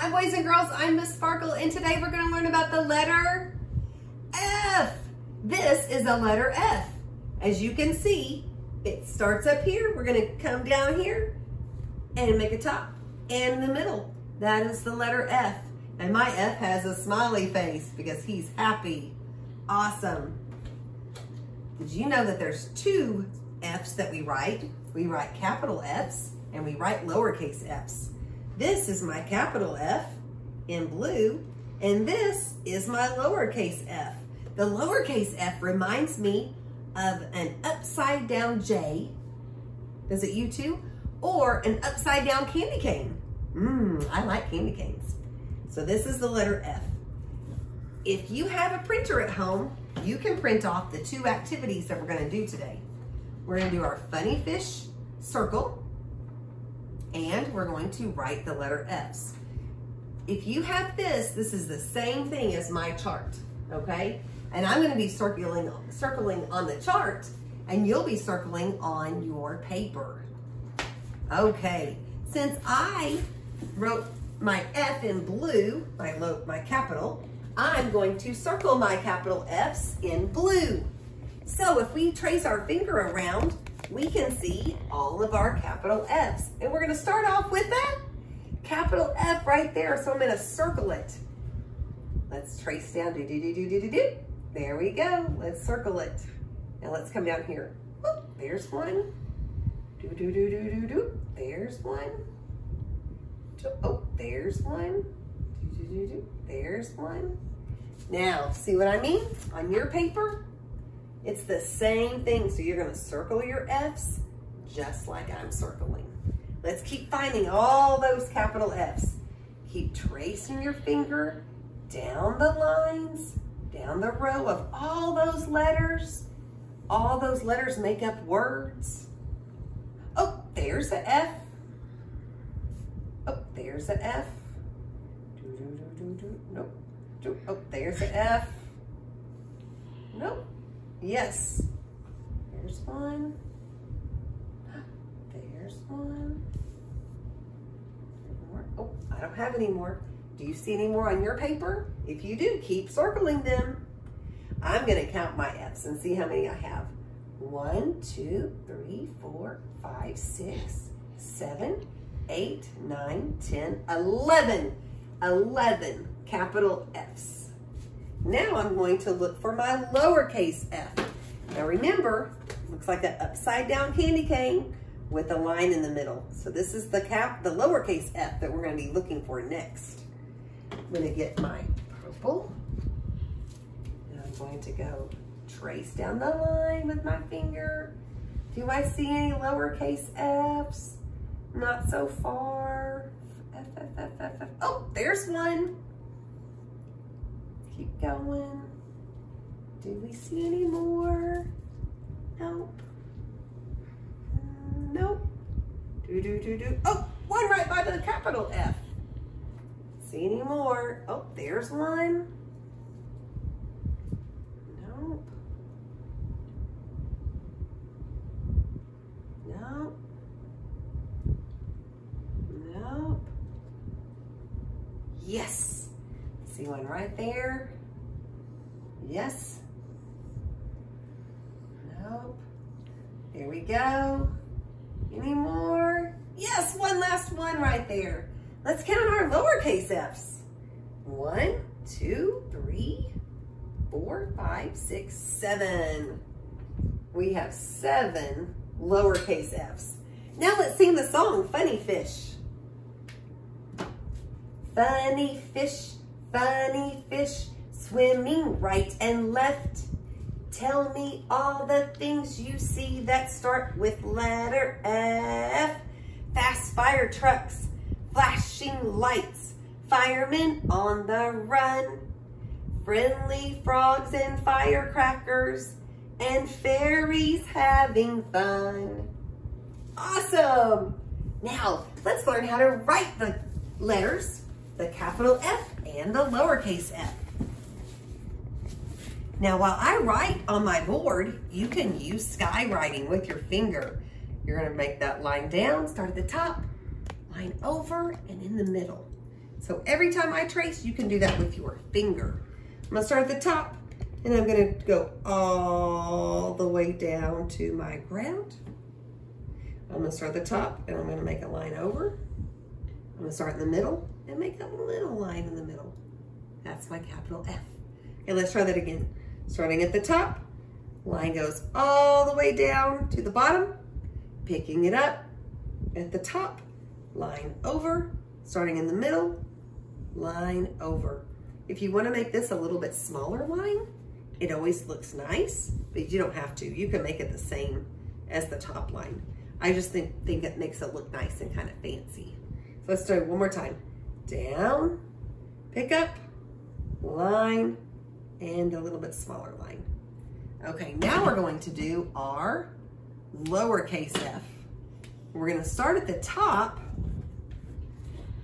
Hi boys and girls, I'm Miss Sparkle and today we're gonna learn about the letter F. This is the letter F. As you can see, it starts up here. We're gonna come down here and make a top and the middle. That is the letter F. And my F has a smiley face because he's happy. Awesome. Did you know that there's two F's that we write? We write capital F's and we write lowercase f's. This is my capital F in blue, and this is my lowercase f. The lowercase f reminds me of an upside down J. Does it you too? Or an upside down candy cane. Mmm, I like candy canes. So this is the letter F. If you have a printer at home, you can print off the two activities that we're gonna do today. We're gonna do our funny fish circle, and we're going to write the letter F's. If you have this, this is the same thing as my chart, okay? And I'm gonna be circling, circling on the chart and you'll be circling on your paper. Okay, since I wrote my F in blue, my, my capital, I'm going to circle my capital F's in blue. So if we trace our finger around, we can see all of our capital F's. And we're gonna start off with that capital F right there. So I'm gonna circle it. Let's trace down, do, do, do, do, do, do, do. There we go, let's circle it. Now let's come down here. Oh, there's one. Do, do, do, do, do, do. There's one. Oh, there's one. Do, do, do, do. There's one. Now, see what I mean? On your paper, it's the same thing. So you're gonna circle your F's just like I'm circling. Let's keep finding all those capital F's. Keep tracing your finger down the lines, down the row of all those letters. All those letters make up words. Oh, there's the F. Oh, there's the F. Nope. Oh, there's the F. Nope. Yes. There's one. There's one. More. Oh, I don't have any more. Do you see any more on your paper? If you do, keep circling them. I'm gonna count my F's and see how many I have. One, two, three, four, five, six, seven, eight, nine, ten, eleven. Eleven capital F's. Now I'm going to look for my lowercase f. Now remember, looks like that upside down candy cane with a line in the middle. So this is the cap, the lowercase f that we're gonna be looking for next. I'm gonna get my purple. And I'm going to go trace down the line with my finger. Do I see any lowercase f's? Not so far. F, F, F, F, F. Oh, there's one. Keep going. Do we see any more? Nope. Mm, nope. Do, do, do, do. Oh, one right by the capital F. See any more? Oh, there's one. Nope. Nope. Nope. Yes. See one right there? Yes. Nope. There we go. Any more? Yes, one last one right there. Let's count our lowercase f's. One, two, three, four, five, six, seven. We have seven lowercase f's. Now let's sing the song, Funny Fish. Funny fish, Funny fish swimming right and left. Tell me all the things you see that start with letter F. Fast fire trucks, flashing lights, firemen on the run, friendly frogs and firecrackers, and fairies having fun. Awesome! Now, let's learn how to write the letters, the capital F and the lowercase f. Now, while I write on my board, you can use skywriting with your finger. You're gonna make that line down, start at the top, line over, and in the middle. So every time I trace, you can do that with your finger. I'm gonna start at the top and I'm gonna go all the way down to my ground. I'm gonna start at the top and I'm gonna make a line over. I'm gonna start in the middle and make a little line in the middle. That's my capital F. Okay, let's try that again. Starting at the top, line goes all the way down to the bottom, picking it up at the top, line over, starting in the middle, line over. If you wanna make this a little bit smaller line, it always looks nice, but you don't have to. You can make it the same as the top line. I just think, think it makes it look nice and kind of fancy. So let's do it one more time. Down, pick up, line, and a little bit smaller line. Okay, now we're going to do our lowercase f. We're gonna start at the top,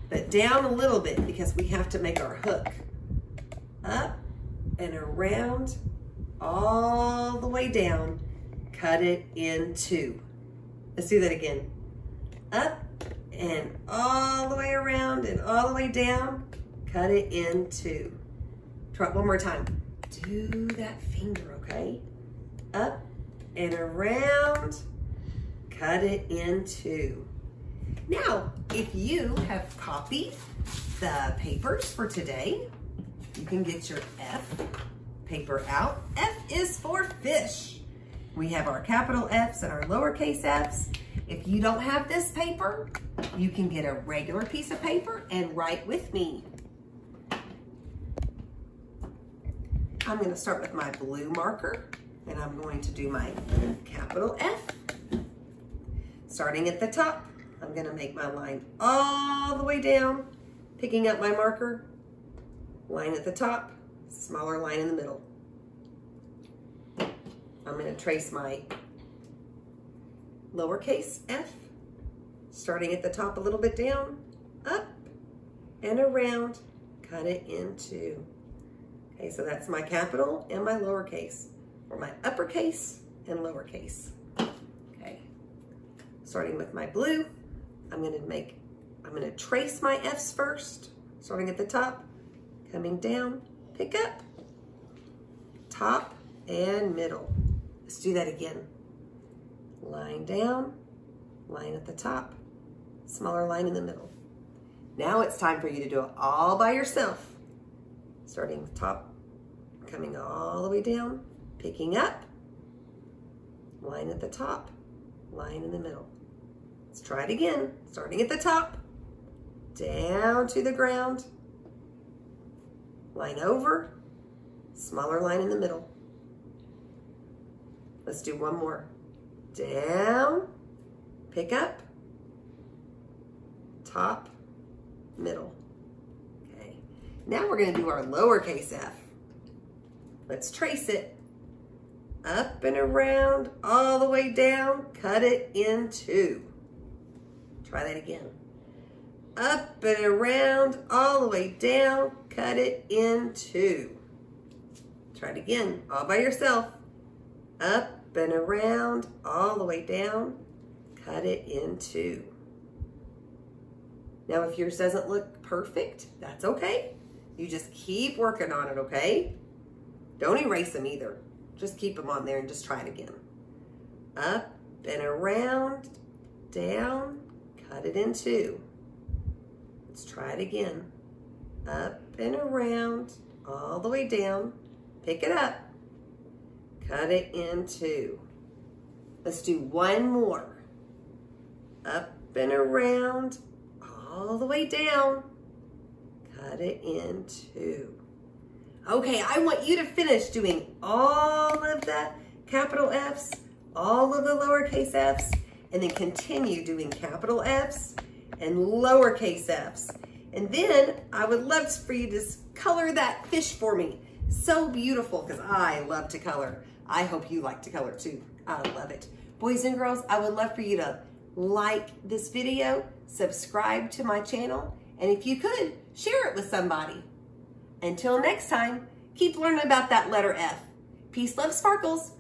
but down a little bit because we have to make our hook. Up and around, all the way down, cut it in two. Let's do that again. Up and all around and all the way down, cut it in two. Try it one more time. Do that finger, okay? Up and around, cut it in two. Now, if you have copied the papers for today, you can get your F paper out. F is for fish. We have our capital F's and our lowercase f's. If you don't have this paper, you can get a regular piece of paper and write with me. I'm gonna start with my blue marker and I'm going to do my capital F. Starting at the top, I'm gonna make my line all the way down, picking up my marker, line at the top, smaller line in the middle. I'm gonna trace my lowercase f, starting at the top a little bit down, up and around, cut it into. Okay, so that's my capital and my lowercase, or my uppercase and lowercase. Okay, starting with my blue, I'm gonna make, I'm gonna trace my F's first, starting at the top, coming down, pick up, top and middle. Let's do that again. Line down, line at the top, smaller line in the middle. Now it's time for you to do it all by yourself. Starting top, coming all the way down, picking up, line at the top, line in the middle. Let's try it again. Starting at the top, down to the ground, line over, smaller line in the middle. Let's do one more. Down, pick up, top, middle. Okay, now we're gonna do our lowercase f. Let's trace it. Up and around, all the way down, cut it in two. Try that again. Up and around, all the way down, cut it in two. Try it again, all by yourself. Up and around, all the way down, cut it in two. Now, if yours doesn't look perfect, that's okay. You just keep working on it, okay? Don't erase them either. Just keep them on there and just try it again. Up and around, down, cut it in two. Let's try it again. Up and around, all the way down, pick it up, cut it in two. Let's do one more. Up and around, all the way down, cut it in two. Okay, I want you to finish doing all of the capital F's, all of the lowercase f's, and then continue doing capital F's and lowercase f's. And then I would love for you to color that fish for me. So beautiful, because I love to color. I hope you like to color too. I love it. Boys and girls, I would love for you to like this video, subscribe to my channel, and if you could, share it with somebody. Until next time, keep learning about that letter F. Peace, love, sparkles.